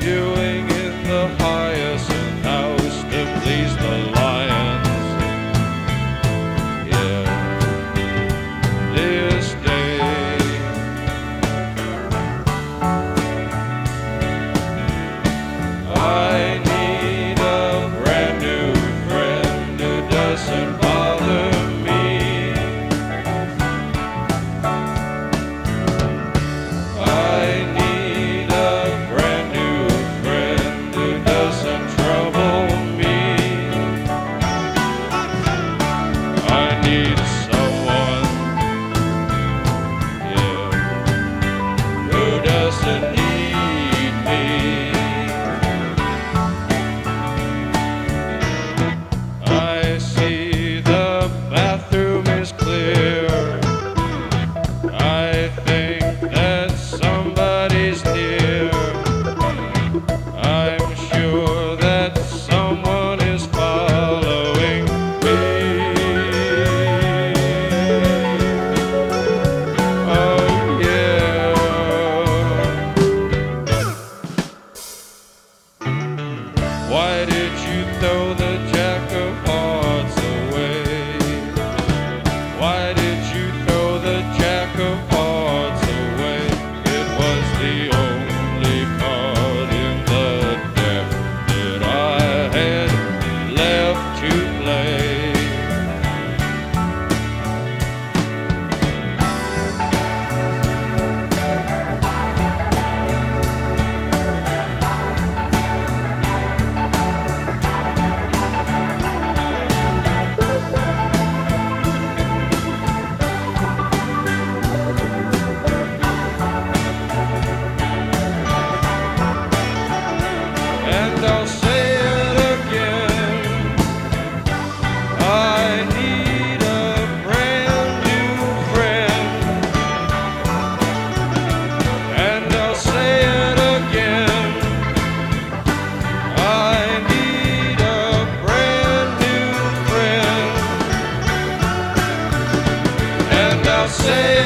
do it. you throw the say